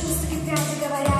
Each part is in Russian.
чувствует, глядя, говорят.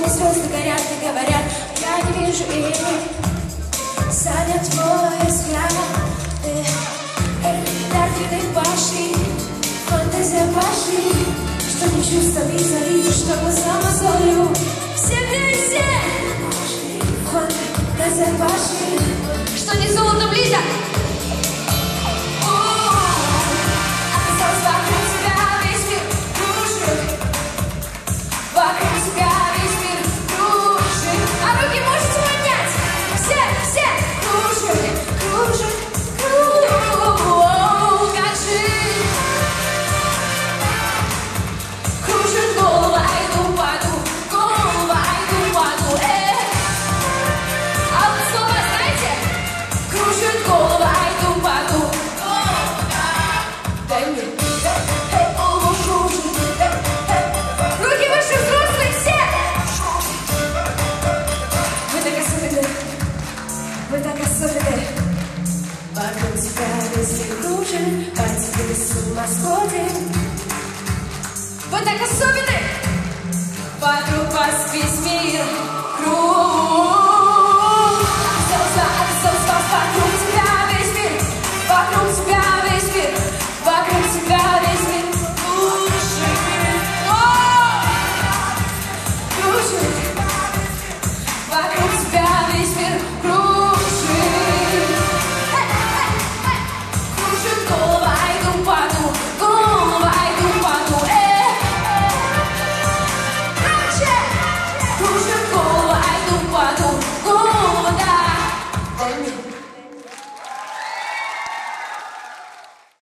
Словно звезды горят и говорят, я не вижу их. садят твой взгляд, э, элитарные пошли, фантазия пошли, что не чувствами залить, что мы за мозолью. Все вместе! Вокруг тебя мысли кружат, по тебе с ума сходят. Вот так особенно! Вокруг вас весь мир круг.